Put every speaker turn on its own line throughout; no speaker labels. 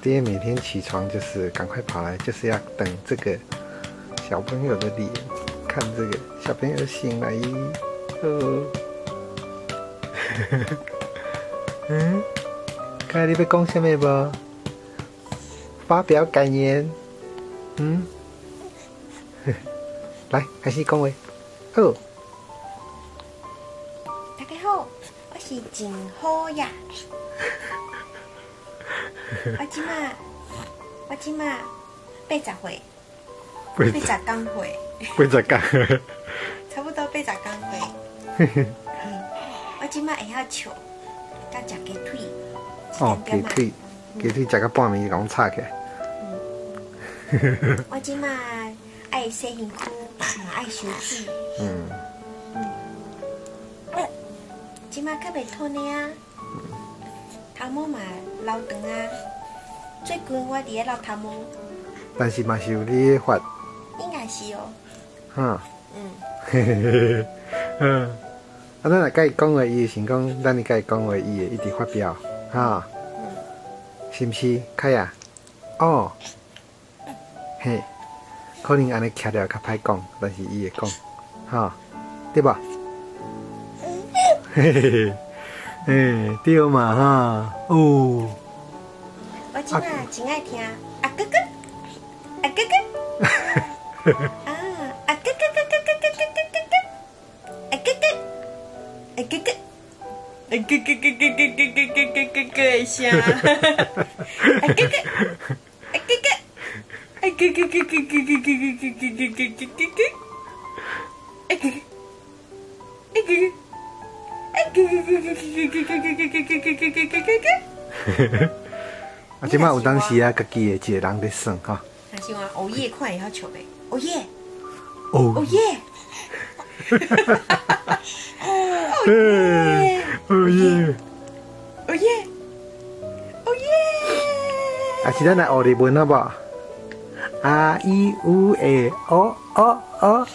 爹每天起床就是赶快跑来，就是要等这个小朋友的脸，看这个小朋友醒来，哦，嗯，看你要讲什么不？发表感言，嗯，来开始讲话，
好，大家好，我是真好呀。我今嘛，我今嘛八十岁，八十。刚岁，
八十刚，
差不多八十刚岁。我今嘛会晓笑，甲食鸡腿。
哦，鸡腿，鸡腿食个半暝就讲拆起。
我今嘛爱洗身躯，嘛爱休息。嗯。嗯。今嘛较袂痛呢啊。头毛嘛留长啊，最近我伫咧留头毛，
但是嘛是有你发，
应该是哦。
哈，嗯，嘿嘿嘿，嗯，啊，咱来甲伊讲话，伊先讲，咱你甲伊讲话，伊会一直发表，哈，嗯，是毋是？凯啊，哦，嘿，可能安尼徛着较歹讲，但是伊会讲，哈，对吧？嘿嘿嘿。哎，对嘛哈，
哦。我今仔真爱听啊哥哥，阿哥哥，哥哥，阿哥哥哥哥哥哥哥哥哥哥一下，阿哥哥，阿哥哥，阿哥哥哥哥哥哥哥哥哥哥哥哥哥哥，阿哥哥，阿哥哥。
啊，即摆有当时啊，家己一个人在算哈。
那是话熬夜看也好笑的，熬夜，熬夜，哎，
哦耶，
哦耶，哦耶！
啊，今天来奥利给呢吧？啊，一五诶，哦哦哦，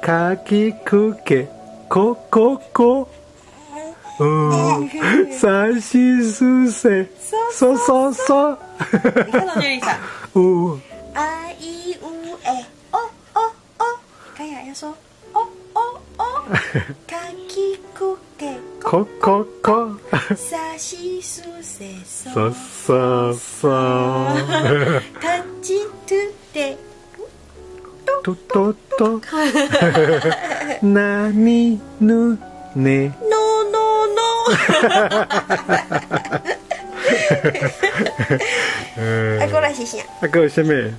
卡基库克，库库库，三七四四，三三三三。
你看，罗经理在。哦，啊一五诶，哦哦哦，看雅雅说，哦。かきくけ
こここ
さしすせそ
そそそ
たちとて。
ととと。なにぬね。
ののの。啊，过来是啥？
啊，个什么？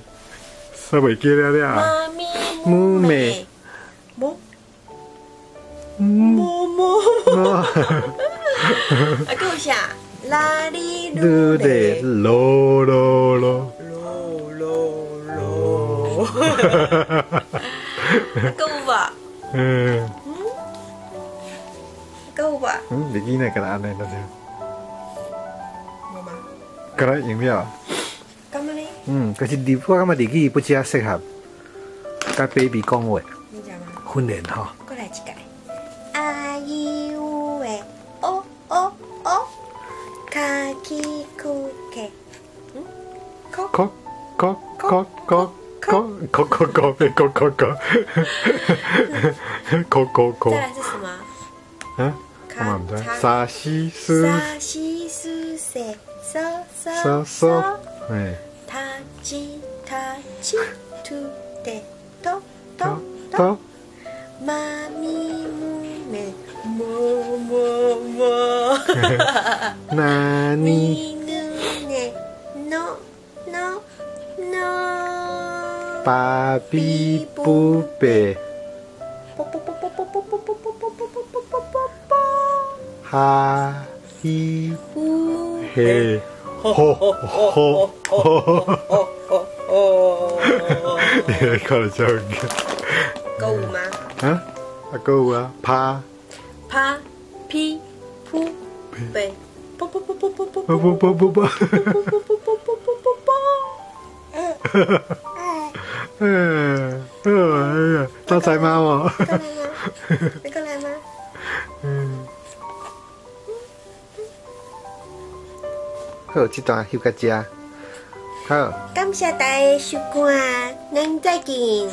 稍微记了了。
妈咪母妹母母母。啊，个有啥？啦哩噜
的咯咯咯。
够吧？嗯。够吧？
嗯，你今天干啥呢？那是。
冇嘛？
干啥饮料？
干嘛呢？
嗯，可是你我感觉日语不加适合，甲 baby 讲话。
你讲吗？
训练哈。
过来一个。啊伊乌诶，哦哦哦，卡基库克。
嗯。可可可可可。扣扣扣扣别扣扣扣，扣扣扣。
再来是什么？
嗯？干嘛的？沙西斯。
沙西斯塞嗦嗦嗦。哎。塔吉塔吉图德哆哆哆。妈 네.
나니. 바비 뿌베. 하이 해 호호호호호 이걸 걸어줘
거우마. 응?
아 거우야 파 파,
피, 皮扑贝啵啵啵啵啵啵
啵啵啵啵啵，
啵啵啵啵啵啵啵啵。
嗯嗯，招财猫哦。
过来吗？你过来吗？
嗯。好，这段休个家。好。
感谢大家收看，咱再见。